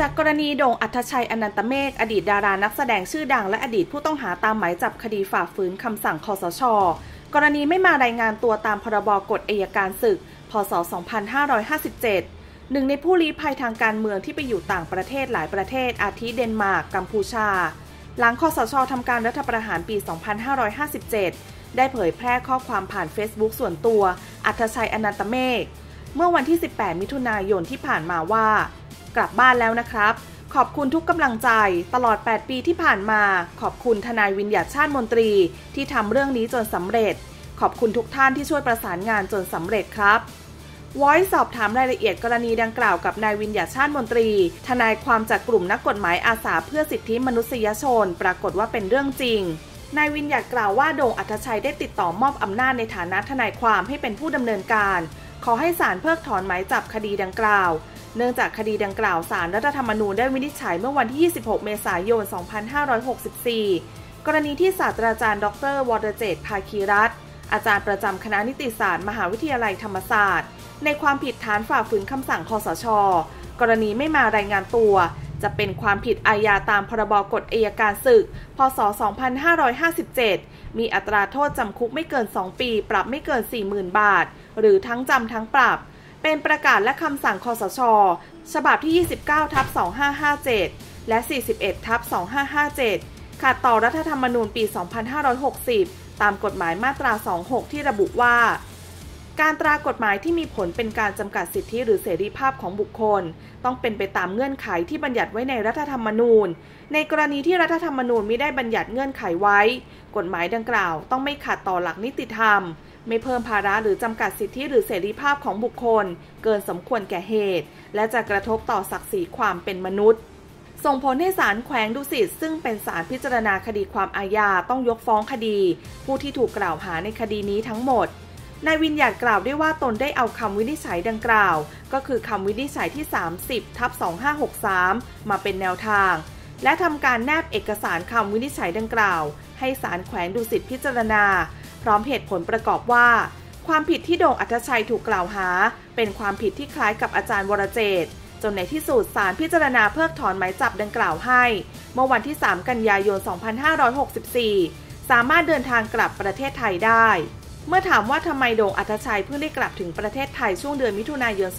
จากกรณีโด่งอรรถชัยอนันตเมฆอดีตดารานักแสดงชื่อดังและอดีตผู้ต้องหาตามหมายจับคดีฝ่าฝืนคำสั่งคสช กรณีไม่มารายงานตัวตามพรบกฎอัยการศึก พศ 2557 หนึ่งในผู้ลี้ภัยทางการเมืองที่ไปอยู่ต่างประเทศหลายประเทศ อาทิเดนมาร์กกัมพูชา หลังคสชทำการรัฐประหารปี 2557 ได้เผยแพร่ข้อความผ่านเฟซบุ๊กส่วนตัว อรรถชัยอนันตเมฆเมื่อวันที่ 18 มิถุนายนที่ผ่านมาว่า กลับบ้านแล้วนะครับ ขอบคุณทุกกำลังใจ ตลอด 8 ปีที่ผ่านมา ขอบคุณทนายวินยาชาติมนตรี ที่ทำเรื่องนี้จนสำเร็จ ขอบคุณทุกท่านที่ช่วยประสานงานจนสำเร็จครับวอยสอบถามรายละเอียดกรณีดังกล่าวกับนายวินยาชาติมนตรี ทนายความจากกลุ่มนักกฎหมายอาสาเพื่อสิทธิมนุษยชน ปรากฏว่าเป็นเรื่องจริง นายวินยากล่าวว่าโด่งอัธชัยได้ติดต่อมอบอำนาจในฐานะทนายความให้เป็นผู้ดำเนินการ ขอให้ศาลเพิกถอนหมายจับคดีดังกล่าว เนื่องจากคดีดังกล่าวสารรัฐธรรมนูญได้วินิจฉัยเมื่อวันที่ 26 เมษายน 2564 กรณีที่ศาสตราจารย์ ดร วรเจตภาคีรัตอาจารย์ประจำคณะนิติศาสตร์ มหาวิทยาลัยธรรมศาสตร์ ในความผิดฐานฝ่าฝืนคำสั่งคอสช กรณีไม่มารายงานตัว จะเป็นความผิดอาญาตามพรบกฎอัยการศึก พศ 2557 มีอัตราโทษจำคุกไม่เกิน 2 ปี ปรับไม่เกิน 40,000 บาท หรือทั้งจำทั้งปรับ เป็นประกาศและคำสั่งคอสช ฉบับที่ 29 ทับ 2557 และ 41 ทับ 2557 ขัดต่อรัฐธรรมนูญปี 2560 ตามกฎหมายมาตรา 26 ที่ระบุว่า การตรากฎหมายที่มีผลเป็นการจำกัดสิทธิหรือเสรีภาพของบุคคล ต้องเป็นไปตามเงื่อนไขที่บัญญัติไว้ในรัฐธรรมนูญ ในกรณีที่รัฐธรรมนูญไม่ได้บัญญัติเงื่อนไขไว้ กฎหมายดังกล่าว ต้องไม่ขัดต่อหลักนิติธรรม ไม่เพิ่มภาระหรือจำกัดสิทธิหรือเสรีภาพของบุคคล เกินสมควรแก่เหตุ และจะกระทบต่อศักดิ์ศรีความเป็นมนุษย์ ส่งผลให้ศาลแขวงดุสิตซึ่งเป็นศาลพิจารณาคดีความอาญาต้องยกฟ้องคดี ผู้ที่ถูกกล่าวหาในคดีนี้ทั้งหมดนายวินยาดกล่าวด้วยว่าตนได้เอาคำวินิจฉัยดังกล่าว ก็คือคำวินิจฉัยที่ 30ทับ2563 มาเป็นแนวทาง และทำการแนบเอกสารคำวินิจฉัยดังกล่าว ให้ศาลแขวงดุสิตพิจารณา พร้อมเหตุผลประกอบว่า ความผิดที่โด่งอัธชัยถูกกล่าวหา เป็นความผิดที่คล้ายกับอาจารย์วรเจตจนในที่สุดศาลพิจารณาเพิกถอนหมายจับดังกล่าวให้ เมื่อวันที่ 3 กันยายน 2564 สามารถเดินทางกลับประเทศไทยได้ เมื่อถามว่าทำไมโด่งอัธชัยเพิ่งได้กลับถึงประเทศไทยช่วงเดือนมิถุนายน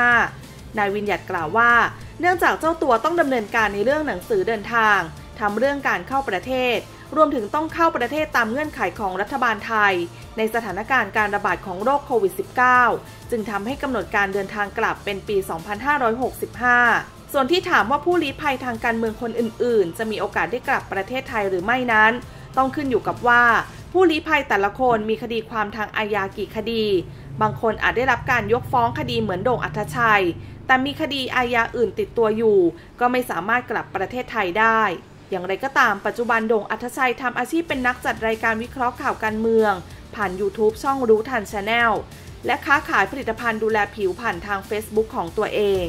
2565 นายวินยัดกล่าวว่า เนื่องจากเจ้าตัวต้องดำเนินการในเรื่องหนังสือเดินทางทำเรื่องการเข้าประเทศ รวมถึงต้องเข้าประเทศตามเงื่อนไขของรัฐบาลไทย ในสถานการณ์การระบาดของโรคโควิด -19 จึงทำให้กำหนดการเดินทางกลับเป็นปี 2565 ส่วนที่ถามว่าผู้ลี้ภัยทางการเมืองคนอื่น ๆ จะมีโอกาสได้กลับประเทศไทยหรือไม่นั้น ต้องขึ้นอยู่กับว่า ผู้ลี้ภัยแต่ละคนมีคดีความทางอาญากี่คดี บางคนอาจได้รับการยกฟ้องคดีเหมือนโด่งอรรถชัย แต่มีคดีอาญาอื่นติดตัวอยู่ ก็ไม่สามารถกลับประเทศไทยได้ อย่างไรก็ตามปัจจุบันโด่งอรรถชัยทำอาชีพเป็นนักจัดรายการวิเคราะห์ข่าวการเมือง ผ่าน YouTube ช่องรู้ทัน Channel และค้าขายผลิตภัณฑ์ดูแลผิวผ่านทาง Facebook ของตัวเอง